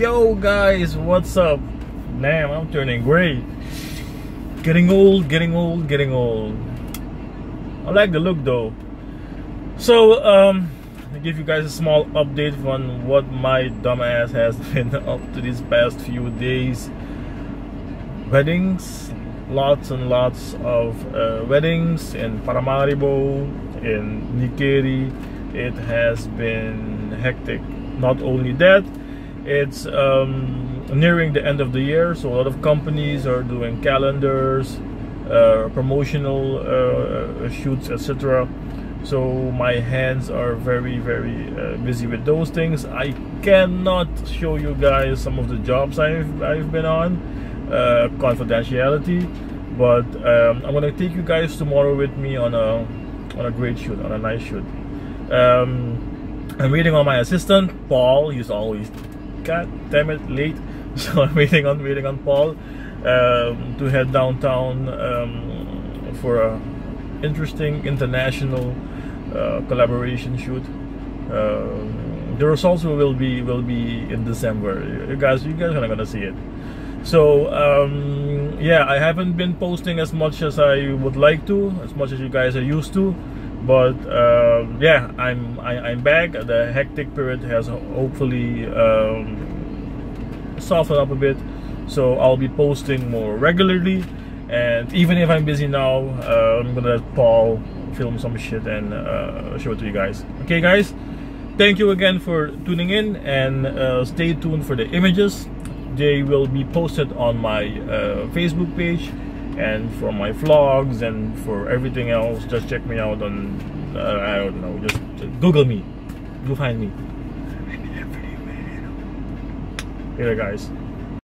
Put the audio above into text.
Yo guys, what's up? Damn, I'm turning gray. Getting old, getting old, getting old. I like the look though. So, um, I give you guys a small update on what my dumbass has been up to these past few days. Weddings, lots and lots of uh, weddings in Paramaribo, in Nickerie. It has been hectic. Not only that, it's um, nearing the end of the year, so a lot of companies are doing calendars, uh, promotional uh, shoots, etc. So my hands are very, very uh, busy with those things. I cannot show you guys some of the jobs I've I've been on, uh, confidentiality. But um, I'm gonna take you guys tomorrow with me on a on a great shoot, on a nice shoot. Um, I'm waiting on my assistant, Paul. He's always god damn it late. So i'm waiting on waiting on paul um, to head downtown um, for a interesting international uh, collaboration shoot. Um, the results will be will be in december. You guys you guys are gonna see it. So um, yeah i haven't been posting as much as i would like to as much as you guys are used to but uh, yeah i'm I, am i am back. The hectic period has hopefully um, softened up a bit. So i'll be posting more regularly. And even if i'm busy now uh, i'm gonna let paul film some shit and uh, show it to you guys. Okay guys? Thank you again for tuning in. And uh, stay tuned for the images. They will be posted on my uh, facebook page and for my vlogs and for everything else just check me out on uh, I don't know just google me. You'll find me. Later guys